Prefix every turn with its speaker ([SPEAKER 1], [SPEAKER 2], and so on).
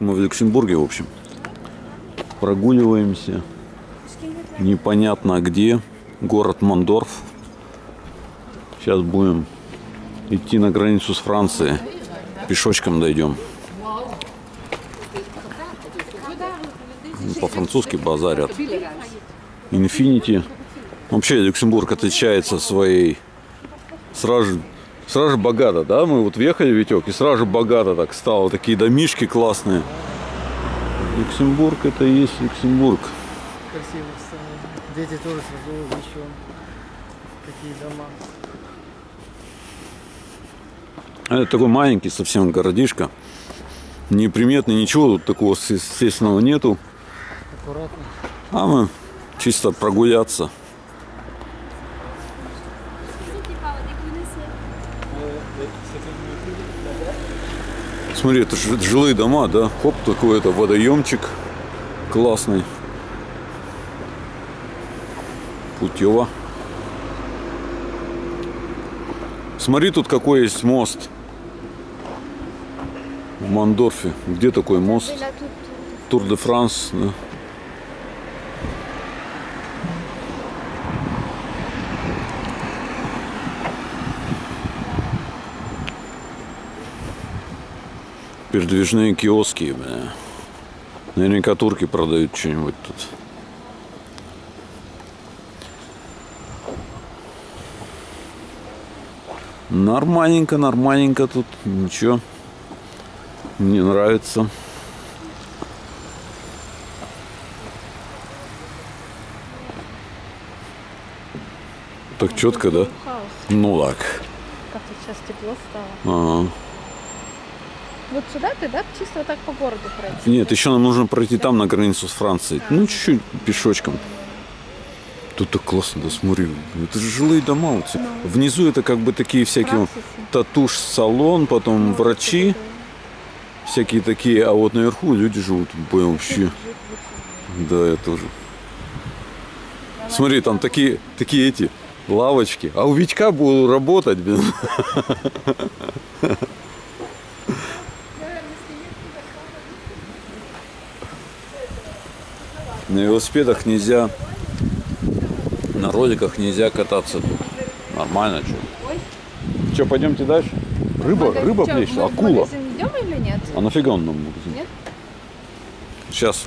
[SPEAKER 1] Мы в Люксембурге, в общем. Прогуливаемся. Непонятно где. Город Мондорф. Сейчас будем идти на границу с Францией. Пешочком дойдем. По-французски базарят. Инфинити. Вообще Люксембург отличается своей сразу сразу же богато, да? Мы вот въехали, Витек, и сразу же богато так стало. Такие домишки классные. Люксембург это и есть Люксембург.
[SPEAKER 2] Красиво стало. Дети тоже сразу еще какие дома.
[SPEAKER 1] Это такой маленький совсем городишко. Неприметный, ничего тут такого естественного нету.
[SPEAKER 2] Аккуратно.
[SPEAKER 1] А мы чисто прогуляться. Смотри, это жилые дома, да? Хоп, такой это водоемчик классный. Путево. Смотри, тут какой есть мост. В Мандорфе. Где такой мост? Тур де Франс. Да. Передвижные киоски, бля. Наверняка турки продают что-нибудь тут. Нормальненько, нормальненько тут. Ничего. Мне нравится. Так четко, да? Ну так.
[SPEAKER 3] Как тут сейчас тепло стало.
[SPEAKER 1] Ага.
[SPEAKER 3] Вот сюда ты, да, чисто вот так по городу пройти?
[SPEAKER 1] Нет, еще нам нужно пройти там на границу с Францией. Ну, чуть-чуть пешочком. Тут так классно, да смотри. Это же жилые дома. Вот. все. Внизу это как бы такие всякие татуш-салон, потом врачи, всякие такие. А вот наверху люди живут. Блин, вообще. Да, я тоже. Смотри, там такие, такие эти лавочки. А у Витька буду работать, блин. На велосипедах нельзя, на роликах нельзя кататься тут. Нормально, что? Че, пойдемте дальше? Рыба,
[SPEAKER 3] Мы
[SPEAKER 1] рыба
[SPEAKER 3] мы в
[SPEAKER 1] акула.
[SPEAKER 3] магазин идем или нет?
[SPEAKER 1] А нафига он нам магазин?
[SPEAKER 3] Нет?
[SPEAKER 1] Сейчас